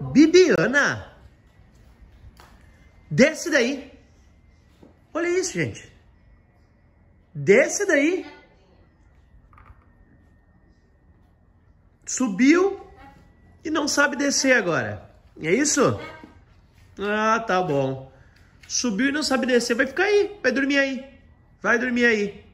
Bibiana? Desce daí. Olha isso, gente. Desce daí. Subiu e não sabe descer agora. É isso? Ah, tá bom. Subiu e não sabe descer. Vai ficar aí. Vai dormir aí. Vai dormir aí.